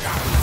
Yeah.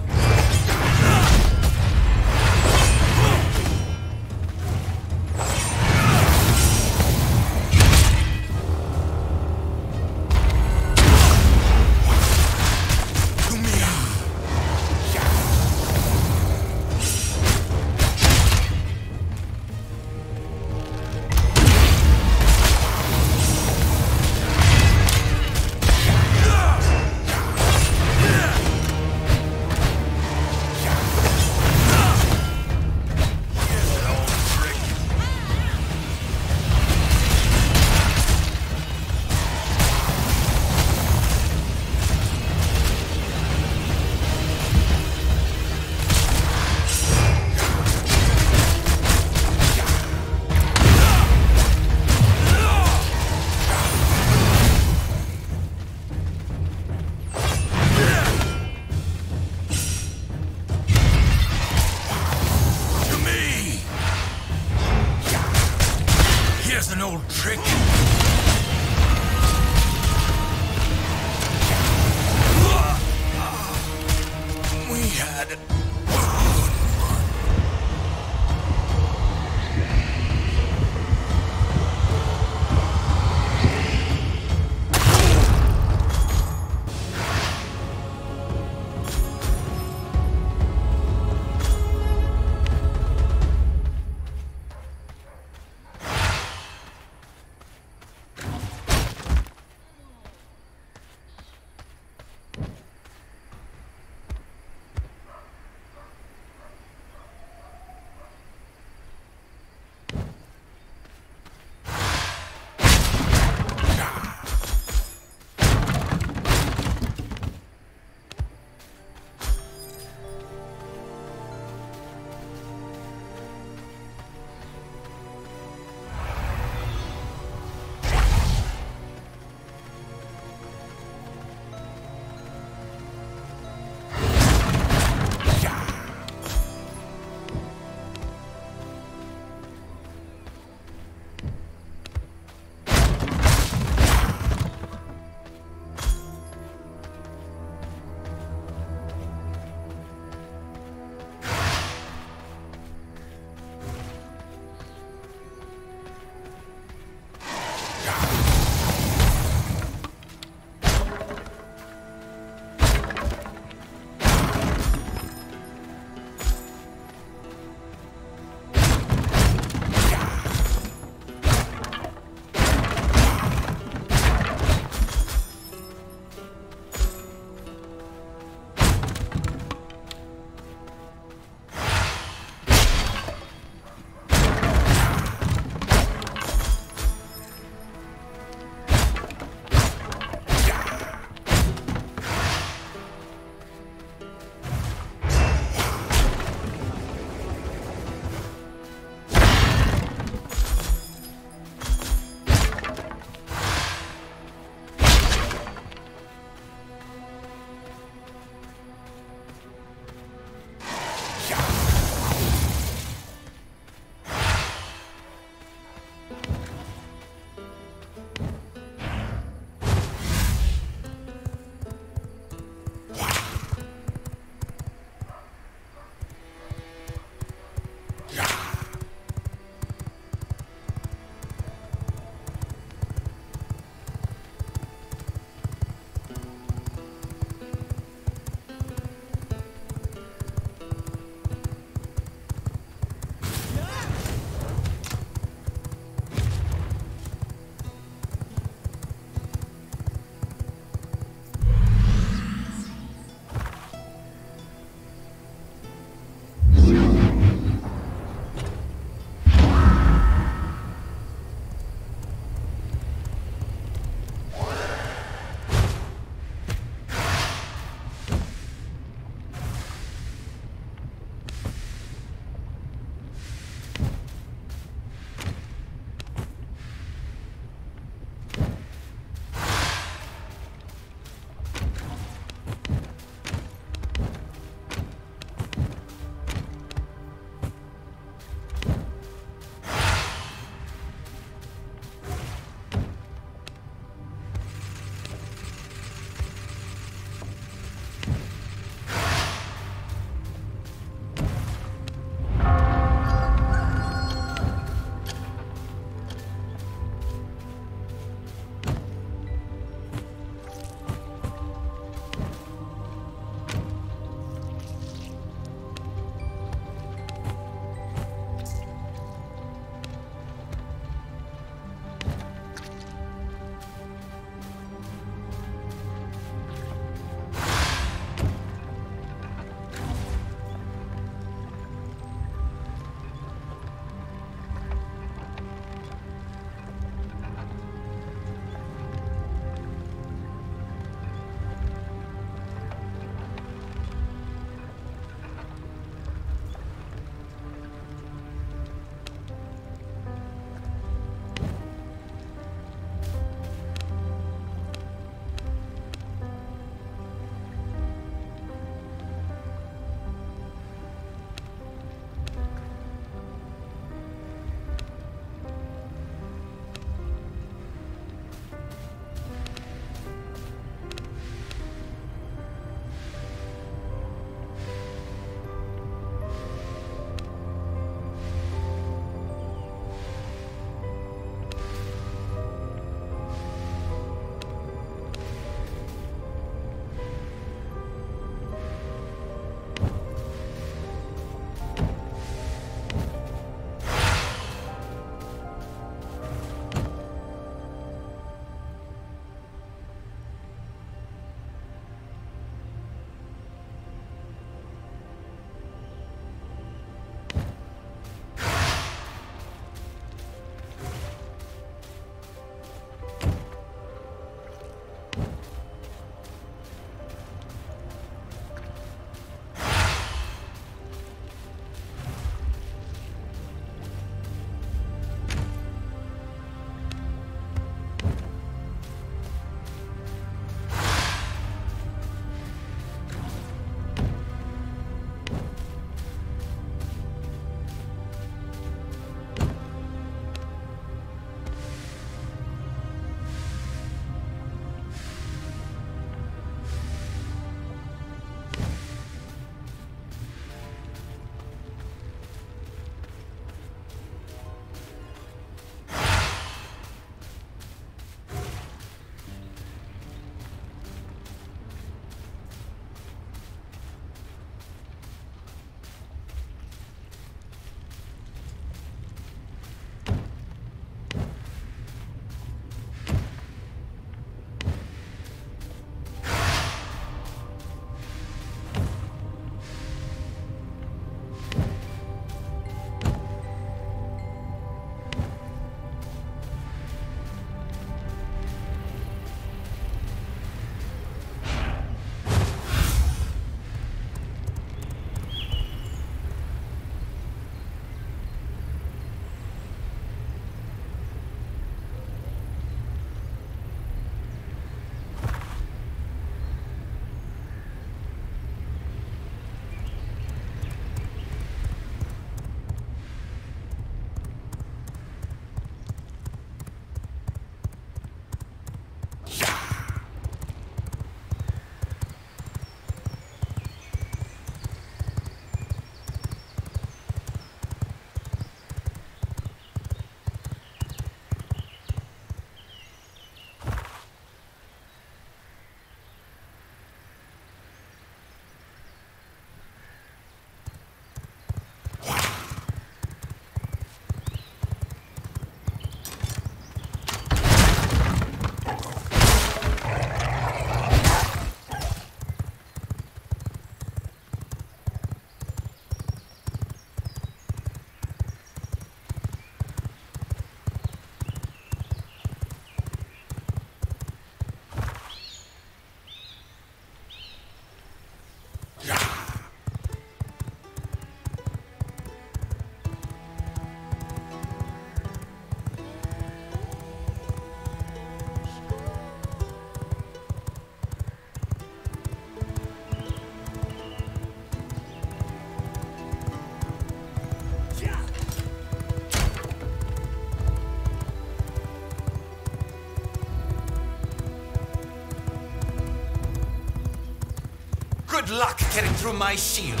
Luck getting through my shield,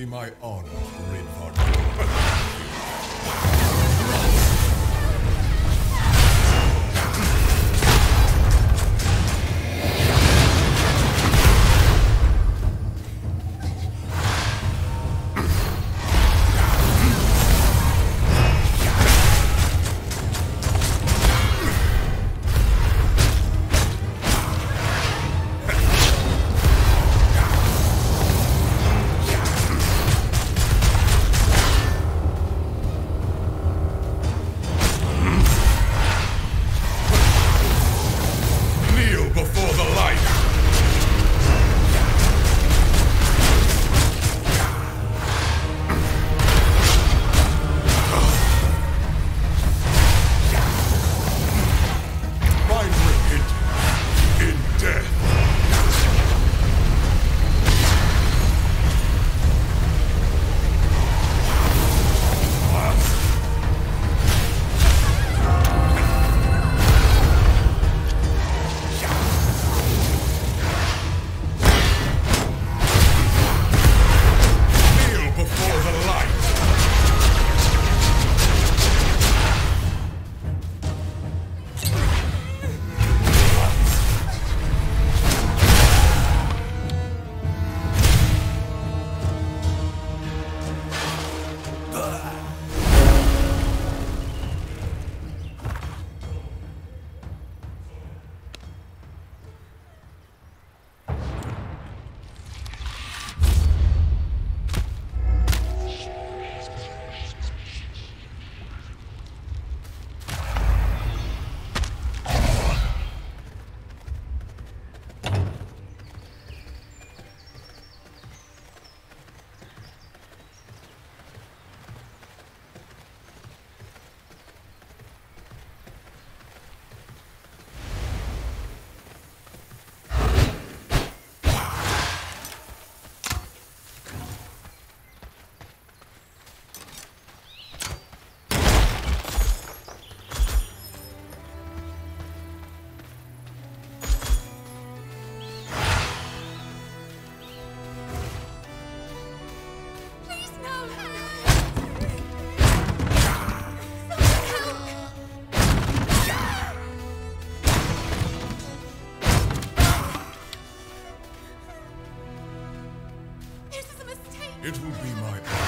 be my honor to read It will be my